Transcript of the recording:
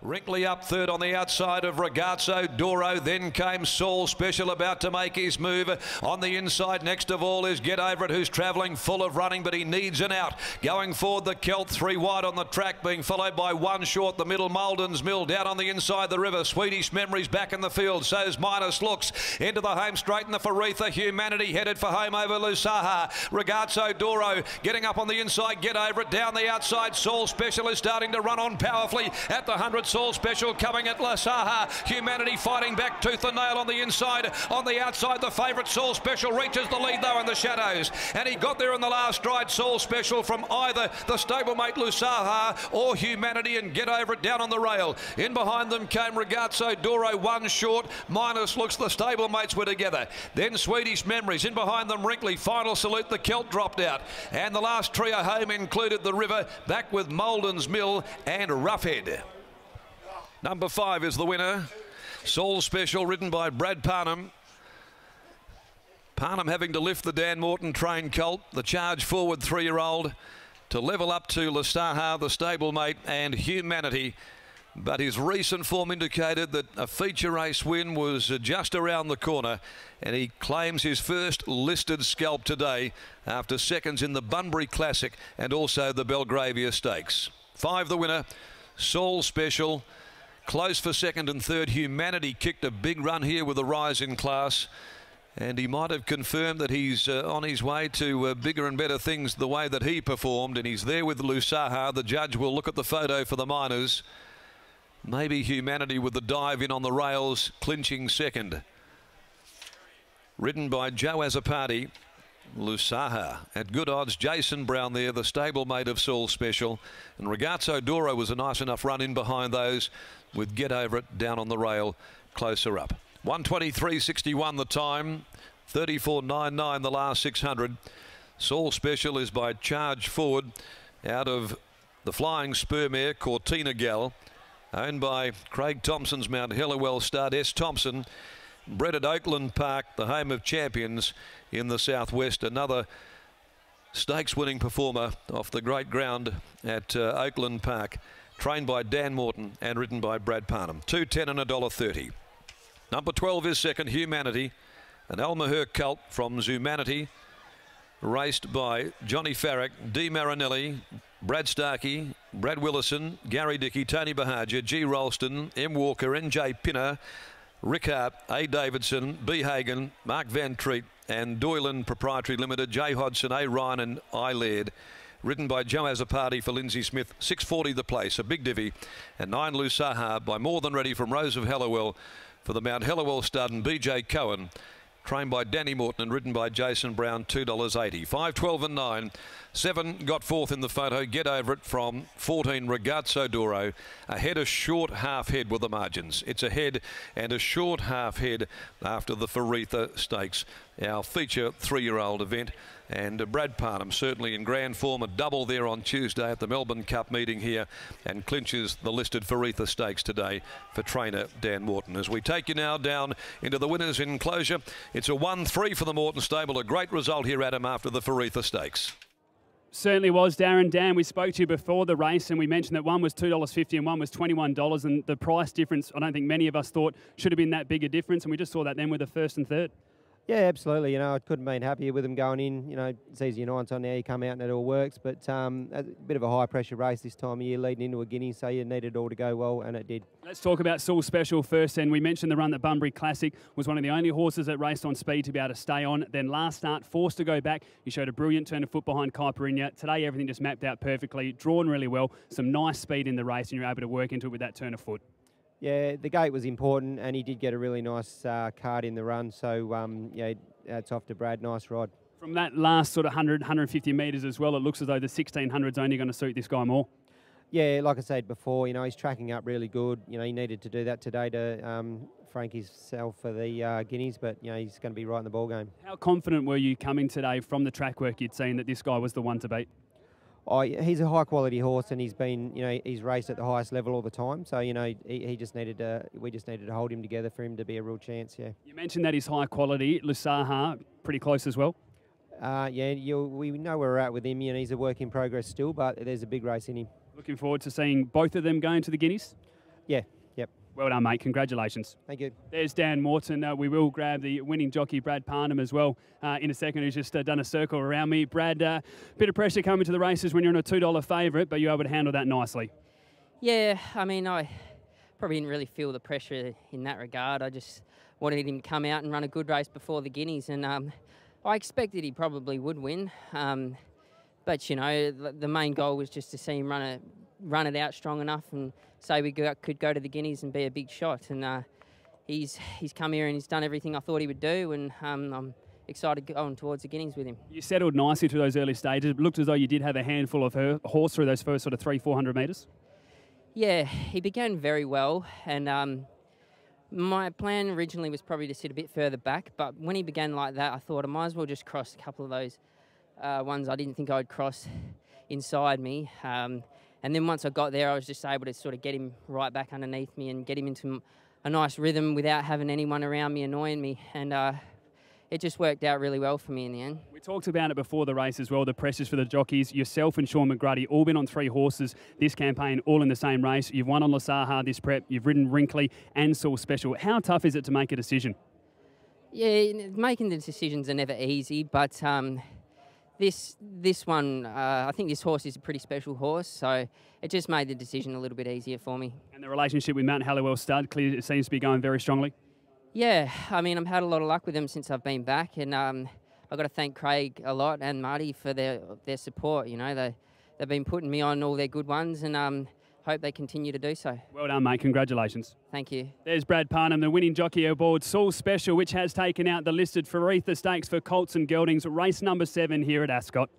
Wrinkly up third on the outside of Ragazzo Doro. Then came Saul Special about to make his move. On the inside, next of all, is Get Over It, who's travelling full of running, but he needs an out. Going forward, the Celt, three wide on the track, being followed by one short. The middle, Malden's Mill. Down on the inside, the river. Swedish Memories back in the field. So's Minus Looks. Into the home straight in the Faritha. Humanity headed for home over Lusaha. Ragazzo Doro getting up on the inside. Get Over It. Down the outside, Saul Special is starting to run on powerfully at the 100 Saul Special coming at La Saha. Humanity fighting back tooth and nail on the inside. On the outside, the favourite Saul Special reaches the lead though in the shadows. And he got there in the last stride, Saul Special from either the stablemate Lusaha or Humanity and get over it down on the rail. In behind them came Ragazzo Doro, one short. Minus looks the stablemates were together. Then Swedish Memories. In behind them, Wrinkly. Final salute, the Celt dropped out. And the last trio home included the River, back with Malden's Mill and Roughhead. Number five is the winner. Saul Special, ridden by Brad Parnham. Parnham having to lift the Dan Morton train colt, the charge forward three-year-old, to level up to Lastaha, the stablemate, and Humanity. But his recent form indicated that a feature race win was just around the corner, and he claims his first listed scalp today after seconds in the Bunbury Classic and also the Belgravia Stakes. Five the winner, Saul Special. Close for second and third. Humanity kicked a big run here with a rise in class. And he might have confirmed that he's uh, on his way to uh, bigger and better things the way that he performed. And he's there with Lusaha. The judge will look at the photo for the minors. Maybe Humanity with the dive in on the rails, clinching second. Written by Joe Azzopardi. Lusaha at good odds. Jason Brown there, the stablemate of Saul Special. And Ragazzo Doro was a nice enough run in behind those with Get Over It down on the rail closer up. 123.61 the time, 34.99 the last 600. Saul Special is by Charge Forward out of the Flying Spur Cortina Gal, owned by Craig Thompson's Mount Helliwell stud S. Thompson. Bred at Oakland Park, the home of champions in the southwest. Another stakes winning performer off the great ground at uh, Oakland Park. Trained by Dan Morton and ridden by Brad Parnham. 210 and $1.30. Number 12 is second, Humanity. An Al Maher Cult from Zumanity. Raced by Johnny Farrick, D. Marinelli, Brad Starkey, Brad Willison, Gary Dickey, Tony Bahaja, G. Ralston, M. Walker, N.J. Pinner, Rickard, A. Davidson, B. Hagen, Mark Van Treat, and Doylan Proprietary Limited, J. Hodson, A. Ryan, and I. Laird. Ridden by Joe Azzopardi for Lindsay Smith, 640 the place, a big divvy, and 9 Lusaha by More Than Ready from Rose of Helliwell for the Mount Helliwell stud and BJ Cohen trained by Danny Morton and ridden by Jason Brown, $2.80. 5, 12 and 9. 7 got fourth in the photo. Get over it from 14 Ragazzo Doro. Ahead a short half head with the margins. It's a head and a short half head after the Faritha Stakes, our feature three-year-old event. And Brad Parnham certainly in grand form, a double there on Tuesday at the Melbourne Cup meeting here and clinches the listed Faritha Stakes today for trainer Dan Morton. As we take you now down into the winners' enclosure, it's a 1-3 for the Morton stable. A great result here, Adam, after the Faritha Stakes. Certainly was, Darren. Dan, we spoke to you before the race and we mentioned that one was $2.50 and one was $21. And the price difference, I don't think many of us thought should have been that big a difference. And we just saw that then with the first and third. Yeah, absolutely. You know, I couldn't have been happier with them going in. You know, it's easy nights on there, you come out and it all works. But um, a bit of a high pressure race this time of year leading into a Guinea, so you needed all to go well, and it did. Let's talk about Saul Special first. And we mentioned the run that Bunbury Classic was one of the only horses that raced on speed to be able to stay on. Then last start, forced to go back. He showed a brilliant turn of foot behind Caipirinha. Today, everything just mapped out perfectly, drawn really well, some nice speed in the race, and you're able to work into it with that turn of foot. Yeah, the gate was important, and he did get a really nice uh, card in the run. So, um, yeah, it's off to Brad. Nice ride. From that last sort of 100, 150 metres as well, it looks as though the 1600 is only going to suit this guy more. Yeah, like I said before, you know, he's tracking up really good. You know, he needed to do that today to um, frank himself for the uh, Guineas, but, you know, he's going to be right in the ball game. How confident were you coming today from the track work you'd seen that this guy was the one to beat? Oh, he's a high quality horse, and he's been, you know, he's raced at the highest level all the time. So, you know, he, he just needed to, we just needed to hold him together for him to be a real chance. Yeah. You mentioned that he's high quality. Lusaha, pretty close as well. Uh, yeah, we know where we're at with him. You know, he's a work in progress still, but there's a big race in him. Looking forward to seeing both of them going to the Guineas. Yeah. Well done, mate. Congratulations. Thank you. There's Dan Morton. Uh, we will grab the winning jockey, Brad Parnham, as well uh, in a second, who's just uh, done a circle around me. Brad, uh, bit of pressure coming to the races when you're in a $2 favourite, but you're able to handle that nicely. Yeah, I mean, I probably didn't really feel the pressure in that regard. I just wanted him to come out and run a good race before the Guineas, and um, I expected he probably would win. Um, but you know, the main goal was just to see him run it, run it out strong enough, and say we go, could go to the Guineas and be a big shot. And uh, he's he's come here and he's done everything I thought he would do, and um, I'm excited going towards the Guineas with him. You settled nicely through those early stages. It looked as though you did have a handful of her horse through those first sort of three, four hundred metres. Yeah, he began very well, and um, my plan originally was probably to sit a bit further back, but when he began like that, I thought I might as well just cross a couple of those uh, ones I didn't think I'd cross inside me. Um, and then once I got there, I was just able to sort of get him right back underneath me and get him into a nice rhythm without having anyone around me annoying me. And uh, it just worked out really well for me in the end. We talked about it before the race as well, the pressures for the jockeys. Yourself and Shaun McGruddy all been on three horses this campaign, all in the same race. You've won on La Saha this prep, you've ridden Wrinkly and Saul Special. How tough is it to make a decision? Yeah, making the decisions are never easy, but um, this this one, uh, I think this horse is a pretty special horse, so it just made the decision a little bit easier for me. And the relationship with Mount Halliwell Stud clearly seems to be going very strongly. Yeah, I mean, I've had a lot of luck with them since I've been back, and um, I've got to thank Craig a lot and Marty for their their support. You know, they they've been putting me on all their good ones, and um, hope they continue to do so. Well done, mate. Congratulations. Thank you. There's Brad Parnham, the winning jockey aboard Saul Special, which has taken out the listed Faritha Stakes for Colts and Geldings, race number seven here at Ascot.